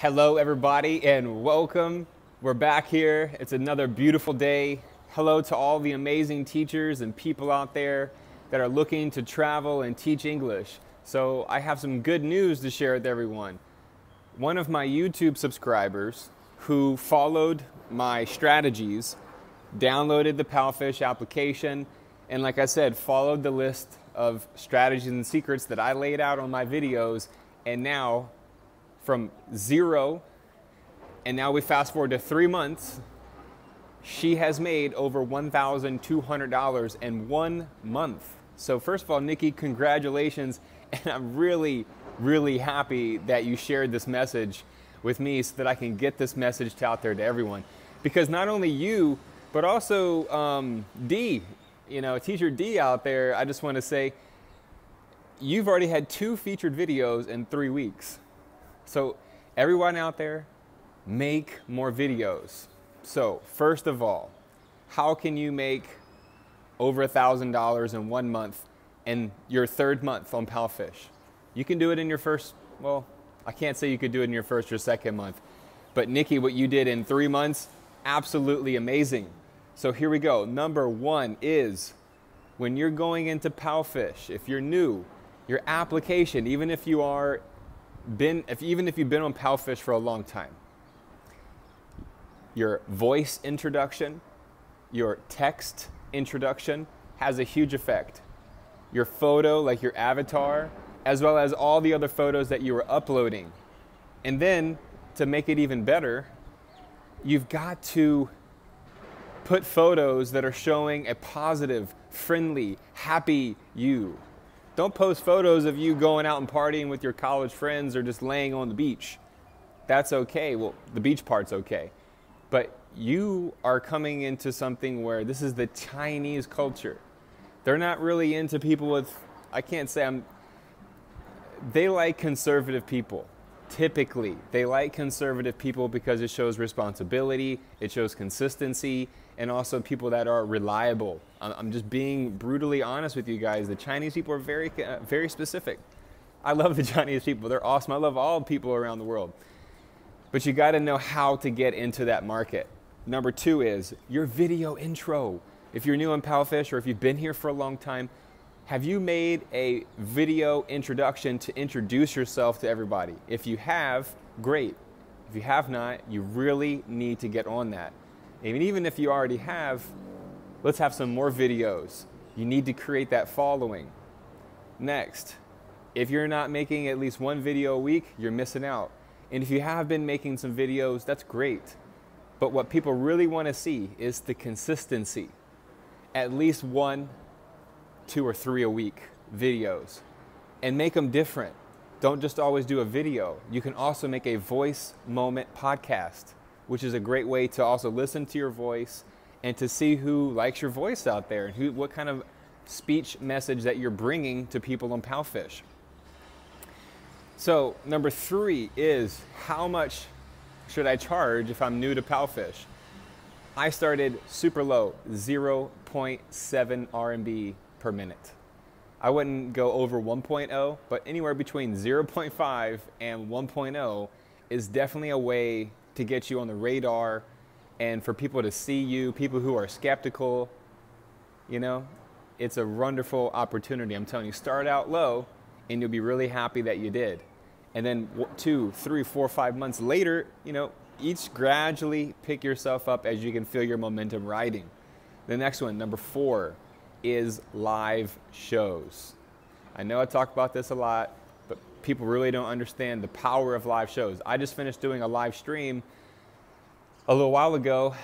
Hello, everybody, and welcome. We're back here. It's another beautiful day. Hello to all the amazing teachers and people out there that are looking to travel and teach English. So, I have some good news to share with everyone. One of my YouTube subscribers who followed my strategies downloaded the Palfish application and, like I said, followed the list of strategies and secrets that I laid out on my videos, and now from zero, and now we fast forward to three months, she has made over $1,200 in one month. So, first of all, Nikki, congratulations. And I'm really, really happy that you shared this message with me so that I can get this message out there to everyone. Because not only you, but also um, D, you know, teacher D out there, I just want to say, you've already had two featured videos in three weeks. So, everyone out there, make more videos. So, first of all, how can you make over a $1,000 in one month and your third month on Palfish? You can do it in your first, well, I can't say you could do it in your first or second month. But, Nikki, what you did in three months, absolutely amazing. So, here we go. Number one is when you're going into Palfish, if you're new, your application, even if you are been, if, even if you've been on Palfish for a long time, your voice introduction, your text introduction has a huge effect. Your photo, like your avatar, as well as all the other photos that you were uploading. And then to make it even better, you've got to put photos that are showing a positive, friendly, happy you. Don't post photos of you going out and partying with your college friends or just laying on the beach. That's okay. Well, the beach part's okay. But you are coming into something where this is the Chinese culture. They're not really into people with, I can't say I'm, they like conservative people. Typically, they like conservative people because it shows responsibility, it shows consistency, and also people that are reliable. I'm just being brutally honest with you guys. The Chinese people are very, uh, very specific. I love the Chinese people. They're awesome. I love all people around the world. But you got to know how to get into that market. Number two is your video intro. If you're new on Palfish or if you've been here for a long time, have you made a video introduction to introduce yourself to everybody? If you have, great. If you have not, you really need to get on that. And even if you already have, let's have some more videos. You need to create that following. Next, if you're not making at least one video a week, you're missing out. And if you have been making some videos, that's great. But what people really want to see is the consistency. At least one, two, or three a week videos. And make them different. Don't just always do a video. You can also make a voice moment podcast which is a great way to also listen to your voice and to see who likes your voice out there and who, what kind of speech message that you're bringing to people on Palfish. So, number three is how much should I charge if I'm new to Palfish? I started super low, 0.7 RMB per minute. I wouldn't go over 1.0, but anywhere between 0.5 and 1.0 is definitely a way to get you on the radar and for people to see you, people who are skeptical. You know, it's a wonderful opportunity. I'm telling you, start out low and you'll be really happy that you did. And then two, three, four, five months later, you know, each gradually pick yourself up as you can feel your momentum riding. The next one, number four, is live shows. I know I talk about this a lot, people really don't understand the power of live shows. I just finished doing a live stream a little while ago.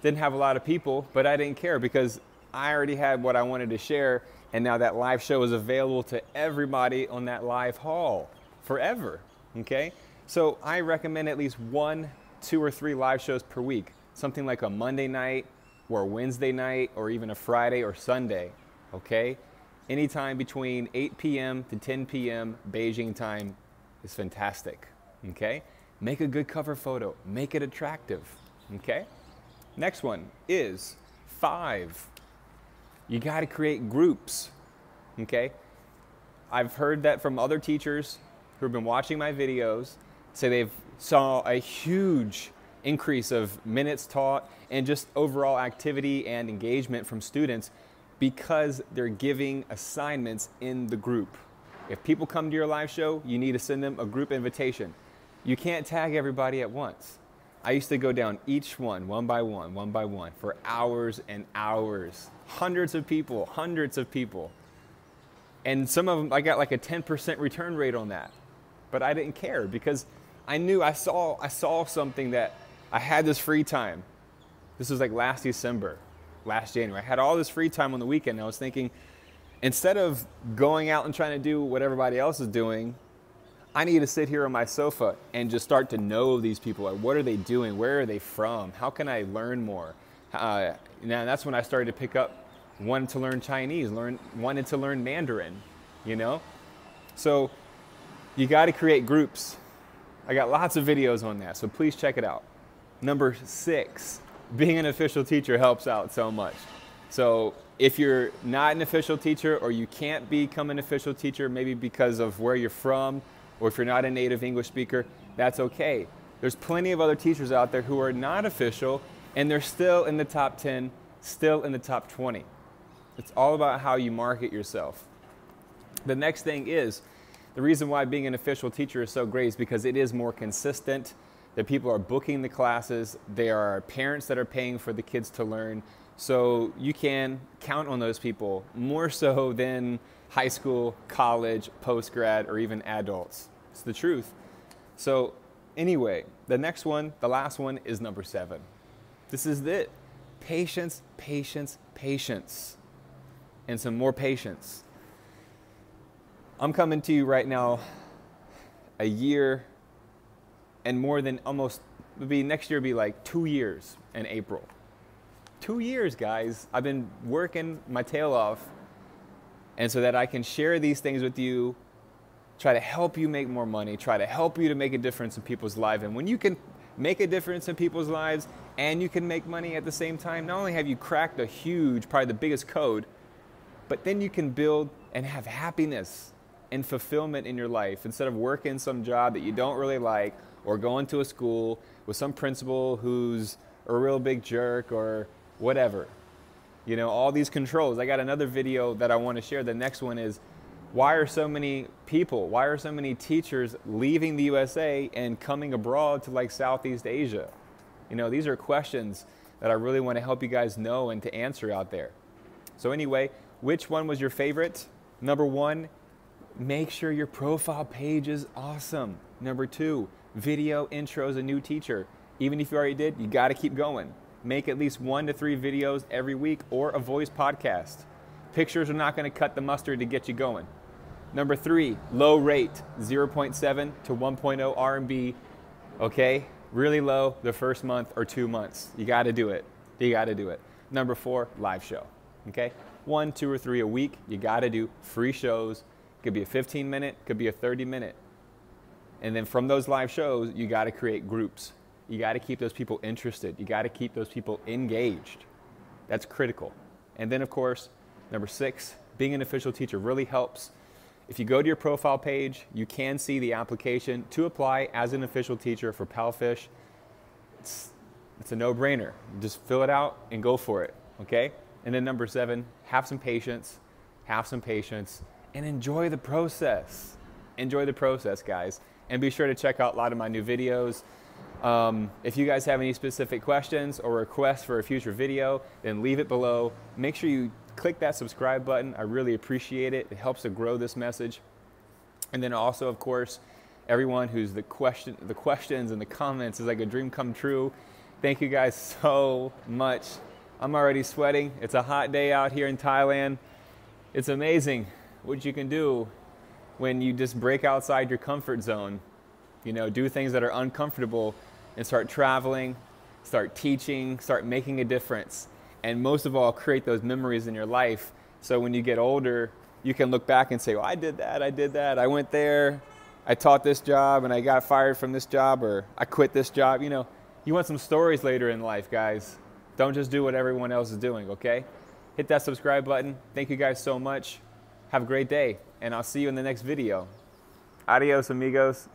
Didn't have a lot of people, but I didn't care because I already had what I wanted to share, and now that live show is available to everybody on that live hall forever. Okay? So I recommend at least one, two, or three live shows per week. Something like a Monday night or a Wednesday night or even a Friday or Sunday. Okay? Anytime between 8 p.m. to 10 p.m. Beijing time is fantastic. Okay? Make a good cover photo, make it attractive. Okay? Next one is five. You got to create groups. Okay? I've heard that from other teachers who've been watching my videos say they've saw a huge increase of minutes taught and just overall activity and engagement from students because they're giving assignments in the group. If people come to your live show, you need to send them a group invitation. You can't tag everybody at once. I used to go down each one, one by one, one by one, for hours and hours. Hundreds of people, hundreds of people. And some of them, I got like a 10% return rate on that. But I didn't care because I knew I saw, I saw something that I had this free time. This was like last December, last January. I had all this free time on the weekend. I was thinking, instead of going out and trying to do what everybody else is doing, I need to sit here on my sofa and just start to know these people. Like, what are they doing? Where are they from? How can I learn more? Uh, now that's when I started to pick up, wanted to learn Chinese, learn, wanted to learn Mandarin, you know? So you got to create groups. I got lots of videos on that, so please check it out. Number six, being an official teacher helps out so much. So if you're not an official teacher or you can't become an official teacher, maybe because of where you're from, or if you're not a native English speaker, that's okay. There's plenty of other teachers out there who are not official and they're still in the top 10, still in the top 20. It's all about how you market yourself. The next thing is the reason why being an official teacher is so great is because it is more consistent. That people are booking the classes, there are parents that are paying for the kids to learn. So you can count on those people more so than high school, college, post grad, or even adults. It's the truth. So, anyway, the next one, the last one is number seven. This is it patience, patience, patience, and some more patience. I'm coming to you right now a year and more than almost be next year be like two years in April. Two years, guys. I've been working my tail off and so that I can share these things with you, try to help you make more money, try to help you to make a difference in people's lives. And when you can make a difference in people's lives and you can make money at the same time, not only have you cracked a huge, probably the biggest code, but then you can build and have happiness and fulfillment in your life instead of working some job that you don't really like or going to a school with some principal who's a real big jerk or whatever. You know, all these controls. I got another video that I want to share. The next one is why are so many people, why are so many teachers leaving the USA and coming abroad to like Southeast Asia? You know, these are questions that I really want to help you guys know and to answer out there. So, anyway, which one was your favorite? Number one, make sure your profile page is awesome. Number two, video intros a new teacher. Even if you already did, you got to keep going make at least one to three videos every week or a voice podcast. Pictures are not going to cut the mustard to get you going. Number three, low rate, 0.7 to 1.0 RMB. Okay, really low the first month or two months. You got to do it. You got to do it. Number four, live show. Okay, one, two, or three a week. You got to do free shows. Could be a 15 minute, could be a 30 minute. And then from those live shows, you got to create groups. You got to keep those people interested. You got to keep those people engaged. That's critical. And then, of course, number six, being an official teacher really helps. If you go to your profile page, you can see the application to apply as an official teacher for PALFISH. It's, it's a no brainer. Just fill it out and go for it, okay? And then number seven, have some patience, have some patience, and enjoy the process. Enjoy the process, guys. And be sure to check out a lot of my new videos. Um, if you guys have any specific questions or requests for a future video, then leave it below. Make sure you click that subscribe button. I really appreciate it. It helps to grow this message. And then also, of course, everyone who's the question, the questions and the comments is like a dream come true. Thank you guys so much. I'm already sweating. It's a hot day out here in Thailand. It's amazing what you can do when you just break outside your comfort zone. You know, do things that are uncomfortable and start traveling, start teaching, start making a difference. And most of all, create those memories in your life so when you get older, you can look back and say, well, I did that, I did that, I went there, I taught this job and I got fired from this job or I quit this job. You know, you want some stories later in life, guys. Don't just do what everyone else is doing, okay? Hit that subscribe button. Thank you guys so much. Have a great day, and I'll see you in the next video. Adios, amigos.